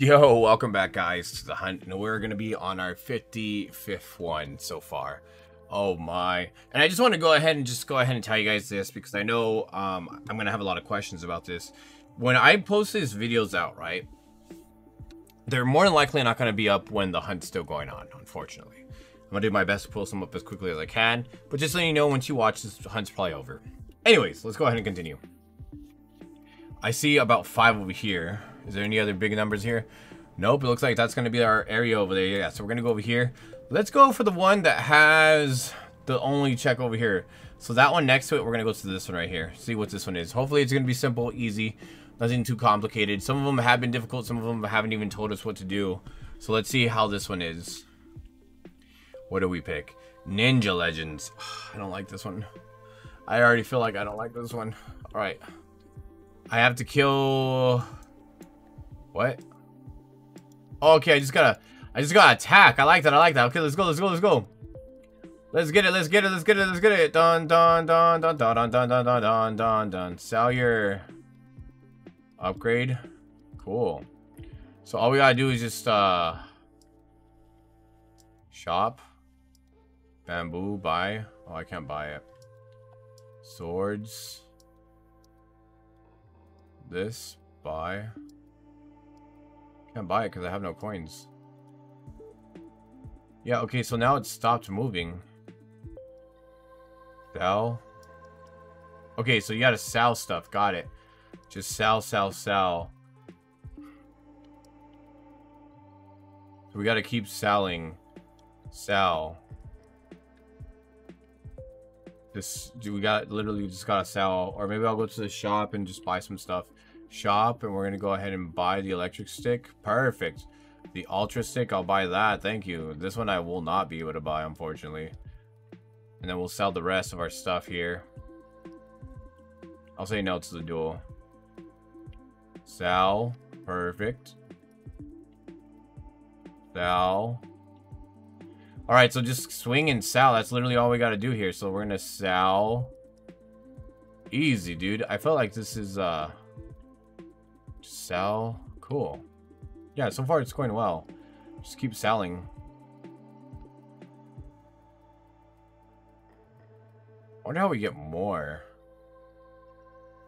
Yo, welcome back, guys, to the hunt. And we're going to be on our 55th one so far. Oh my. And I just want to go ahead and just go ahead and tell you guys this because I know um, I'm going to have a lot of questions about this. When I post these videos out, right, they're more than likely not going to be up when the hunt's still going on, unfortunately. I'm going to do my best to pull some up as quickly as I can. But just so you know, once you watch, this hunt's probably over. Anyways, let's go ahead and continue. I see about five over here. Is there any other big numbers here? Nope, it looks like that's going to be our area over there. Yeah, so we're going to go over here. Let's go for the one that has the only check over here. So that one next to it, we're going to go to this one right here. See what this one is. Hopefully it's going to be simple, easy, nothing too complicated. Some of them have been difficult. Some of them haven't even told us what to do. So let's see how this one is. What do we pick? Ninja Legends. I don't like this one. I already feel like I don't like this one. All right. I have to kill... What? Oh, okay, I just gotta... I just gotta attack. I like that. I like that. Okay, let's go. Let's go. Let's go. Let's get it. Let's get it. Let's get it. Let's get it. Dun dun dun dun dun dun dun dun dun dun dun dun. Sell your upgrade. Cool. So all we gotta do is just uh shop. Bamboo. Buy. Oh, I can't buy it. Swords. This. Buy. Can't buy it because I have no coins. Yeah, okay, so now it stopped moving. Sell. Okay, so you gotta sell stuff. Got it. Just sell, sell, sell. We gotta keep selling. Sell. This, we got literally just gotta sell. Or maybe I'll go to the shop and just buy some stuff shop and we're gonna go ahead and buy the electric stick. Perfect. The ultra stick i'll buy that. Thank you. This one i will not be able to buy unfortunately. And then we'll sell the rest of our stuff here. I'll say no to the duel. Sell perfect. Sell all right so just swing and sell that's literally all we got to do here. So we're gonna sell easy dude. I felt like this is uh Sell. Cool. Yeah, so far it's going well. Just keep selling. I wonder how we get more.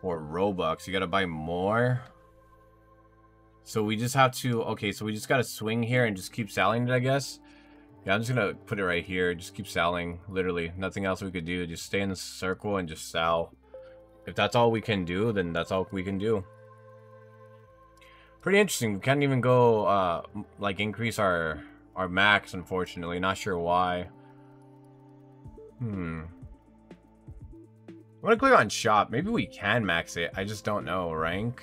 For Robux. You gotta buy more. So we just have to... Okay, so we just gotta swing here and just keep selling it, I guess. Yeah, I'm just gonna put it right here. Just keep selling. Literally. Nothing else we could do. Just stay in the circle and just sell. If that's all we can do, then that's all we can do. Pretty interesting. We can't even go, uh, like, increase our, our max, unfortunately. Not sure why. Hmm. I'm gonna click on shop. Maybe we can max it. I just don't know. Rank.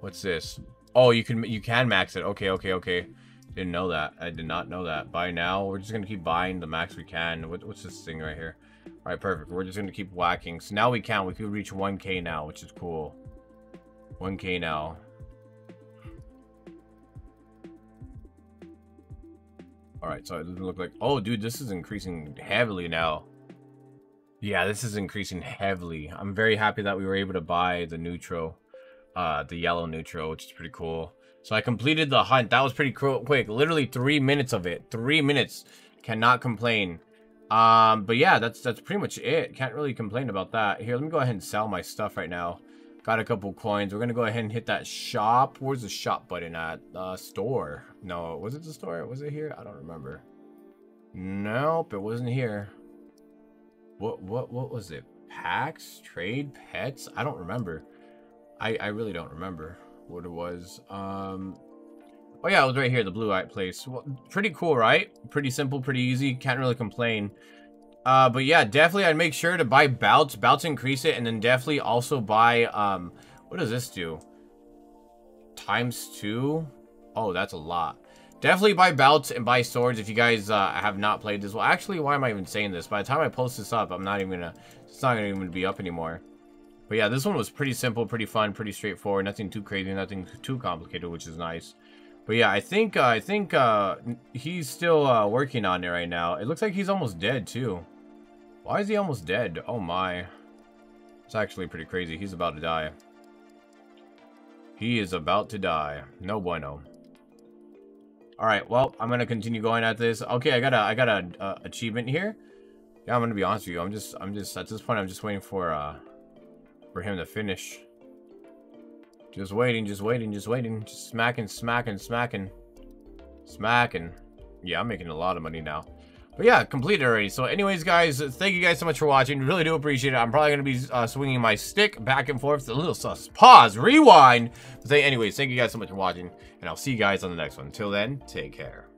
What's this? Oh, you can you can max it. Okay, okay, okay. Didn't know that. I did not know that. Buy now. We're just gonna keep buying the max we can. What, what's this thing right here? All right, perfect. We're just gonna keep whacking. So now we can. We could reach 1k now, which is cool. 1k now. Alright, so it doesn't look like... Oh, dude, this is increasing heavily now. Yeah, this is increasing heavily. I'm very happy that we were able to buy the neutral. Uh, the yellow neutral, which is pretty cool. So I completed the hunt. That was pretty quick. Literally three minutes of it. Three minutes. Cannot complain. Um, but yeah, that's that's pretty much it. Can't really complain about that. Here, let me go ahead and sell my stuff right now. Got a couple coins. We're gonna go ahead and hit that shop. Where's the shop button at? Uh, store. No, was it the store? Was it here? I don't remember. Nope, it wasn't here. What what what was it? Packs? Trade? Pets? I don't remember. I, I really don't remember what it was. Um, oh yeah, it was right here, the blue eye place. Well, pretty cool, right? Pretty simple, pretty easy. Can't really complain. Uh, but yeah, definitely I'd make sure to buy bouts. Bouts increase it, and then definitely also buy, um, what does this do? Times two? Oh, that's a lot. Definitely buy bouts and buy swords if you guys uh, have not played this. Well, actually, why am I even saying this? By the time I post this up, I'm not even gonna, it's not gonna even be up anymore. But yeah, this one was pretty simple, pretty fun, pretty straightforward. Nothing too crazy, nothing too complicated, which is nice. But yeah, I think, uh, I think, uh, he's still, uh, working on it right now. It looks like he's almost dead, too. Why is he almost dead? Oh my. It's actually pretty crazy. He's about to die. He is about to die. No bueno. All right, well, I'm gonna continue going at this. Okay, I got a, I got a, a achievement here. Yeah, I'm gonna be honest with you. I'm just, I'm just at this point. I'm just waiting for, uh, for him to finish. Just waiting, just waiting, just waiting, just smacking, smacking, smacking, smacking. Yeah, I'm making a lot of money now. But yeah, completed already. So anyways, guys, thank you guys so much for watching. Really do appreciate it. I'm probably going to be uh, swinging my stick back and forth. A little sus. Pause. Rewind. But anyways, thank you guys so much for watching. And I'll see you guys on the next one. Until then, take care.